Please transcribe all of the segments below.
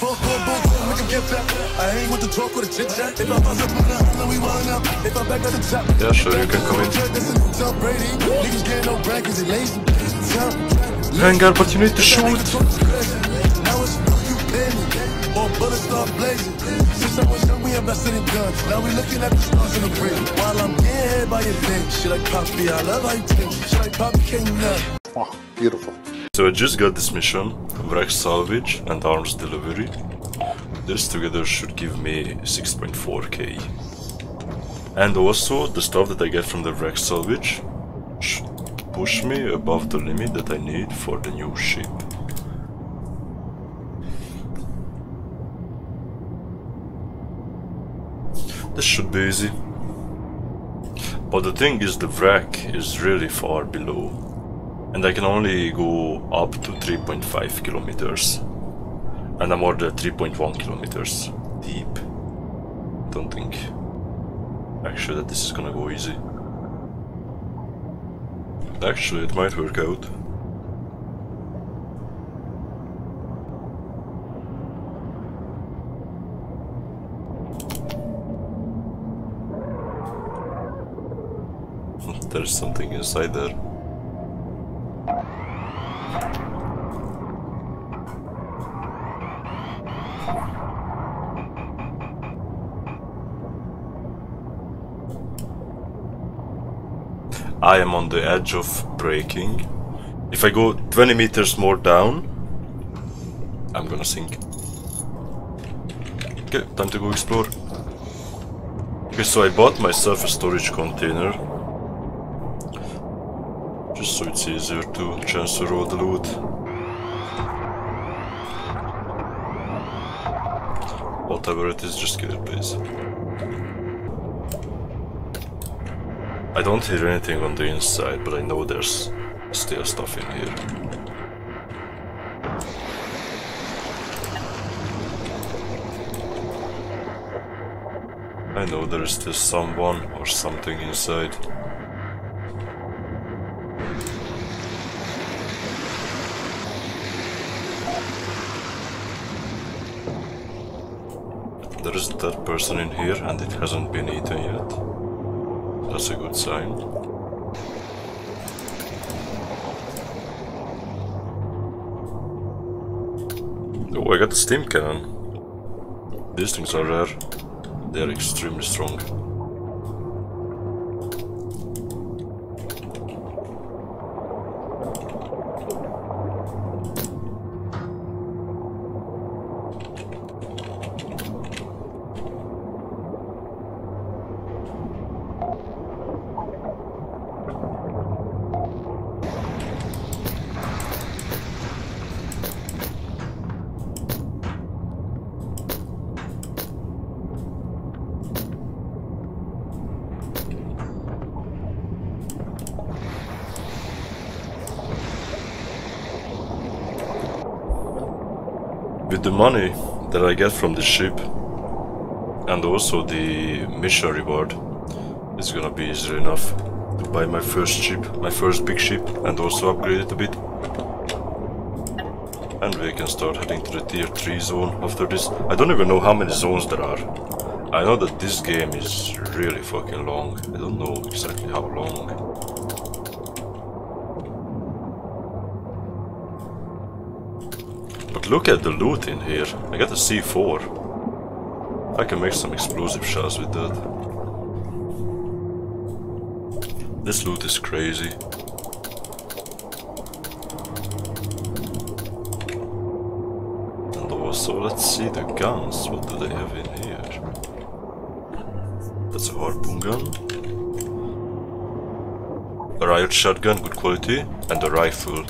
Boom, boom, boom, boom, make 'em get back. I ain't with the talk or the chit chat. If I bust up on the island, we wild up. If I back at the top. Yeah, sure, you can come in. This is Tom Brady. Niggas getting no brand 'cause they lazy. Tom, Rengar, but you need to shoot. Now it's you penny. More bullets start blazing. Since I was young, we invested in guns. Now we looking at the stars in the bridge. While I'm getting hit by your bitch. She like Poppy, I love how you think. She like Poppy, King Nut. Oh, beautiful. So I just got this mission, wreck salvage and arms delivery. This together should give me 6.4k. And also, the stuff that I get from the wreck salvage should push me above the limit that I need for the new ship. This should be easy. But the thing is the wreck is really far below. And I can only go up to 3.5 kilometers. And I'm already at 3.1 kilometers deep. Don't think actually that this is gonna go easy. Actually, it might work out. There's something inside there. I am on the edge of breaking. If I go 20 meters more down, I'm gonna sink. Okay, time to go explore. Okay, so I bought myself a storage container. Just so it's easier to transfer all the loot. Whatever it is, just get it please. I don't hear anything on the inside, but I know there's still stuff in here. I know there is still someone or something inside. There is that person in here and it hasn't been eaten yet. That's a good sign. Oh, I got the steam cannon. These things are rare. They are extremely strong. With the money that I get from the ship and also the mission reward, it's gonna be easy enough to buy my first ship, my first big ship and also upgrade it a bit. And we can start heading to the tier 3 zone after this. I don't even know how many zones there are. I know that this game is really fucking long. I don't know exactly how long. Look at the loot in here. I got a C4. I can make some explosive shells with that. This loot is crazy. And also, let's see the guns. What do they have in here? That's a harpoon gun. A riot shotgun, good quality. And a rifle.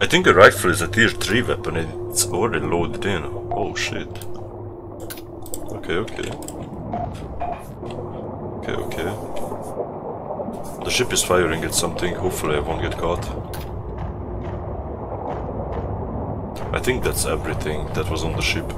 I think a rifle is a tier 3 weapon it's already loaded in. Oh shit. Okay, okay. Okay, okay. The ship is firing at something, hopefully I won't get caught. I think that's everything that was on the ship.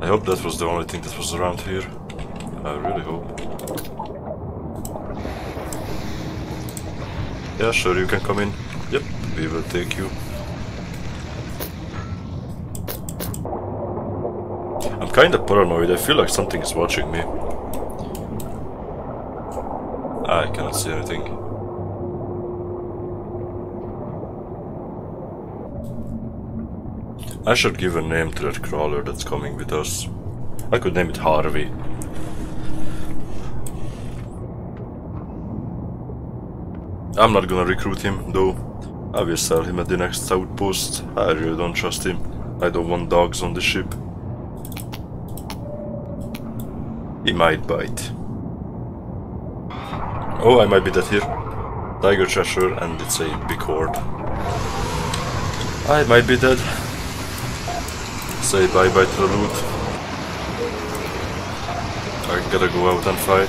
I hope that was the only thing that was around here. I really hope. Yeah, sure, you can come in. Yep, we will take you. I'm kinda paranoid, I feel like something is watching me. Ah, I cannot see anything. I should give a name to that crawler that's coming with us. I could name it Harvey. I'm not gonna recruit him, though. I will sell him at the next outpost. I really don't trust him. I don't want dogs on the ship. He might bite. Oh, I might be dead here. Tiger Thresher and it's a big horde. I might be dead. Say bye bye to the loot. I gotta go out and fight.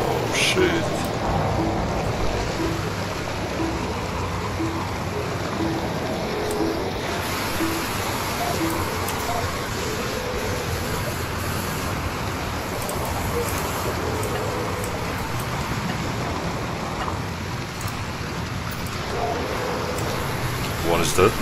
Oh shit. Dead.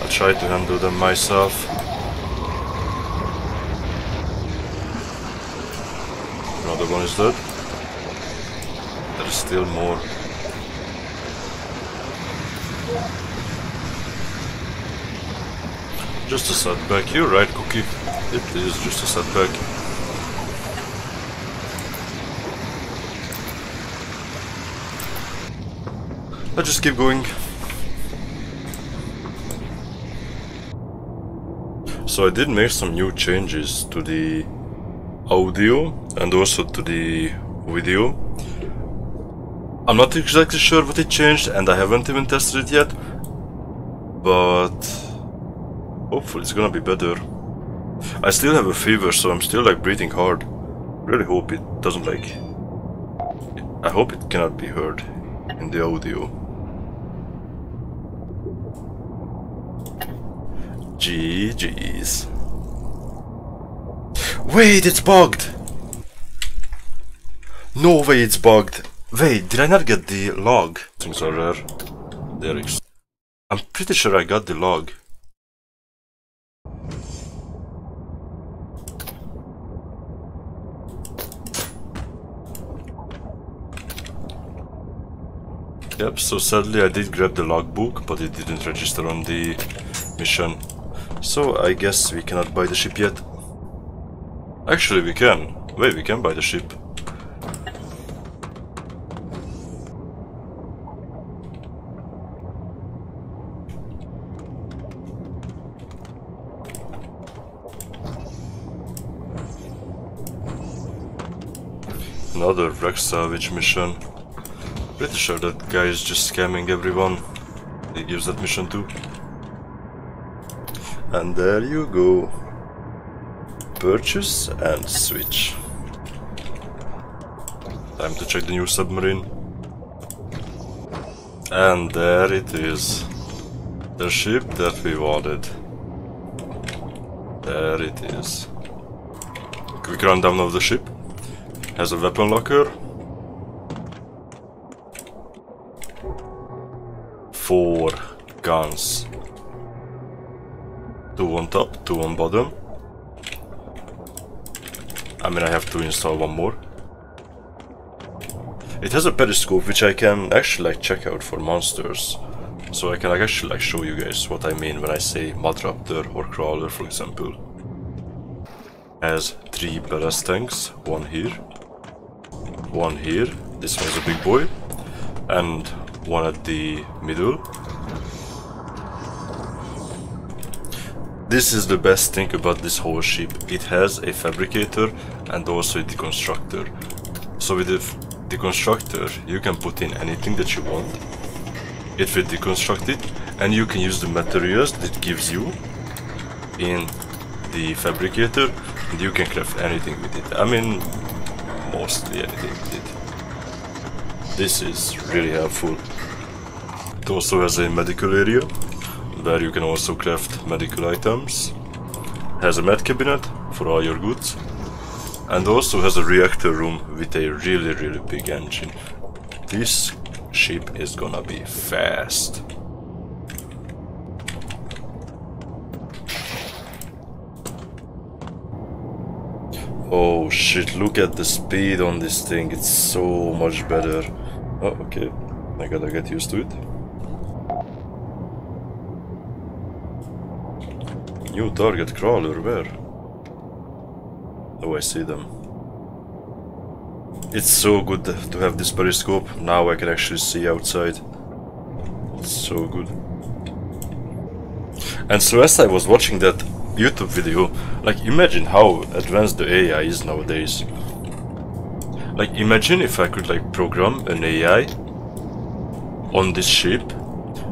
I tried to handle them myself. Another one is dead. There is still more. Just a setback, you're right, Cookie. It is just a setback. Let's just keep going. So I did make some new changes to the audio and also to the video. I'm not exactly sure what it changed and I haven't even tested it yet. But hopefully it's gonna be better. I still have a fever so I'm still like breathing hard. Really hope it doesn't like... I hope it cannot be heard in the audio. GG's. Wait, it's bugged! No way it's bugged. Wait, did I not get the log? Things are rare. There is. I'm pretty sure I got the log. Yep, so sadly I did grab the logbook, but it didn't register on the mission. So I guess we cannot buy the ship yet. Actually we can. Wait, we can buy the ship. Another wreck salvage mission. Pretty sure that guy is just scamming everyone he gives that mission to. And there you go. Purchase and switch. Time to check the new submarine. And there it is. The ship that we wanted. There it is. Quick rundown of the ship. Has a weapon locker. Four guns. Two on top, two on bottom. I mean I have to install one more. It has a periscope which I can actually like check out for monsters. So I can like, actually like show you guys what I mean when I say mud raptor or crawler for example. Has three ballast tanks, one here, one here, this one's a big boy, and one at the middle. This is the best thing about this whole ship. It has a fabricator and also a deconstructor. So with the deconstructor you can put in anything that you want. it will deconstruct it and you can use the materials that gives you in the fabricator and you can craft anything with it. I mean, mostly anything with it. This is really helpful. It also has a medical area where you can also craft medical items. Has a med cabinet for all your goods and also has a reactor room with a really really big engine. This ship is gonna be fast. Oh shit, look at the speed on this thing, it's so much better. Oh, okay, I gotta get used to it. New target crawler, where? Oh, I see them. It's so good to have this periscope. Now I can actually see outside. It's so good. And so as I was watching that YouTube video, like imagine how advanced the AI is nowadays. Like imagine if I could like program an AI on this ship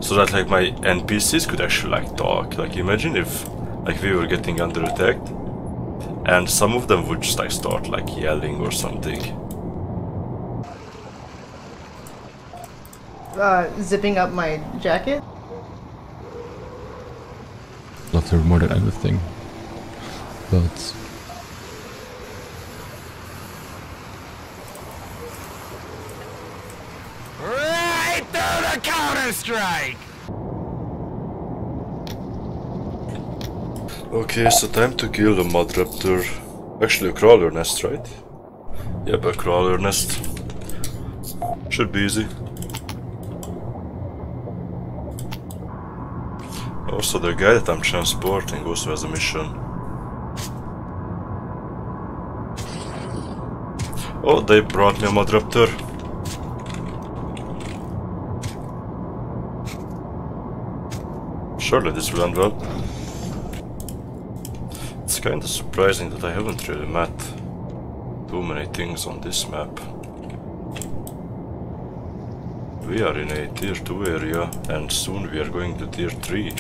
so that like my NPCs could actually like talk. Like imagine if like we were getting under attack and some of them would just like start like yelling or something. Uh, zipping up my jacket. Love her more than anything. But Right through Okay, so time to kill the mud raptor. Actually, a crawler nest, right? Yep, a crawler nest. Should be easy. Also, the guy that I'm transporting also has a mission. Oh, they brought me a mud raptor. Surely this will end well. It's kinda surprising that I haven't really met too many things on this map. We are in a tier 2 area and soon we are going to tier 3.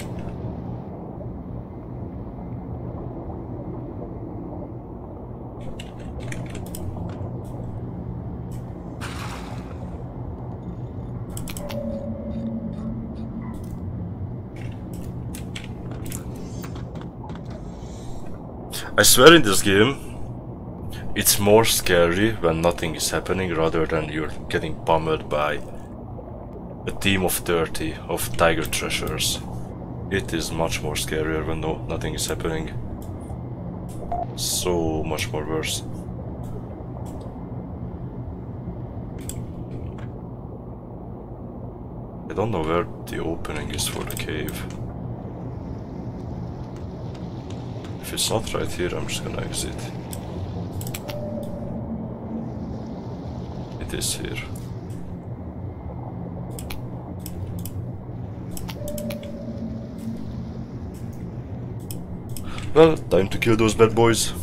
I swear in this game, it's more scary when nothing is happening rather than you're getting pummeled by a team of 30 of tiger threshers. It is much more scarier when no, nothing is happening. So much more worse. I don't know where the opening is for the cave. If it's not right here, I'm just gonna exit. It is here. Well, time to kill those bad boys.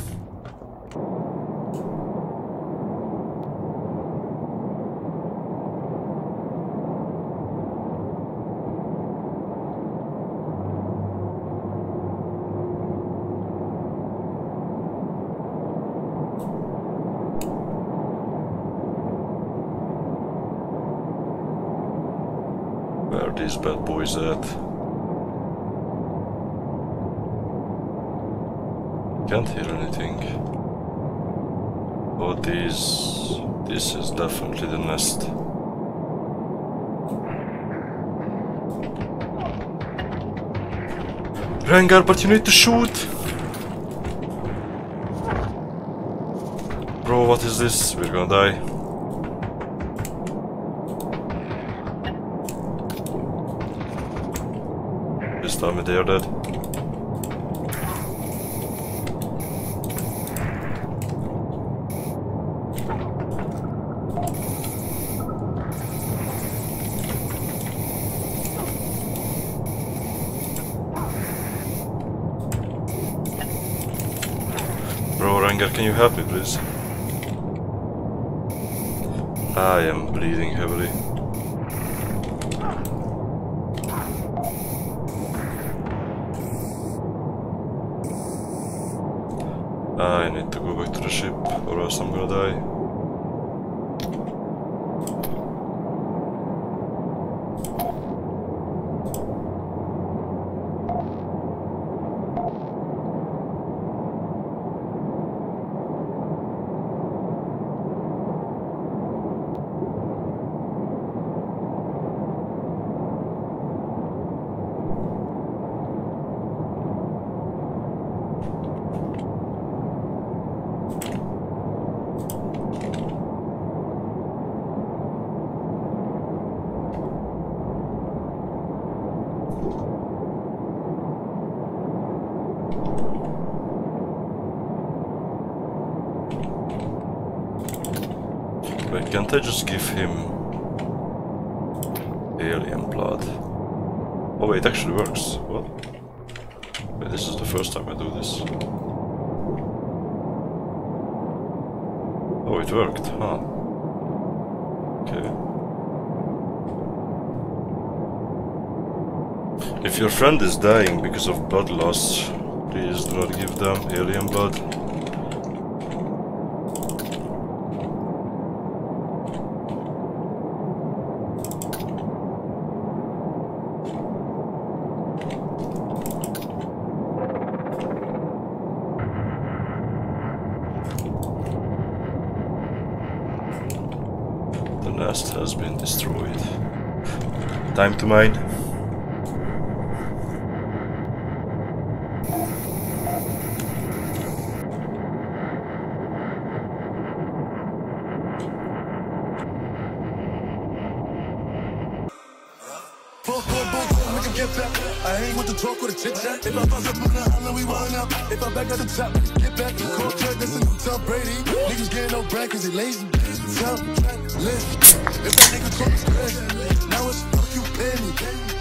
Where are these bad boys at? Can't hear anything. Oh, this... This is definitely the nest. Rengar, but you need to shoot! Bro, what is this? We're gonna die. Just tell me they are dead. Bro, Rengar, can you help me, please? I am bleeding heavily. I need to go back to the ship or else I'm gonna die. Wait, can't I just give him alien blood? Oh wait, it actually works. What? Wait, this is the first time I do this. Oh, it worked, huh? Okay. If your friend is dying because of blood loss, please do not give them alien blood. The nest has been destroyed. Time to mine. Boy, get back. I ain't with the talk or the chit chat. If I bust up in the holler, we wild out. If I back at the top, get back. Cold cut, that's a new Tom Brady. Niggas getting no brand cause they lazy. Tell, listen. If that nigga talk is crazy, now it's fuck you pay me.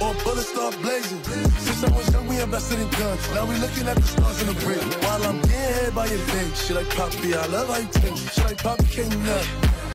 Or bullets start blazing. Since I was young, we invested in guns. Now we looking at the stars in the brick. While I'm getting head by your bitch. She like Poppy, I love how you take. She like Poppy, can't nut.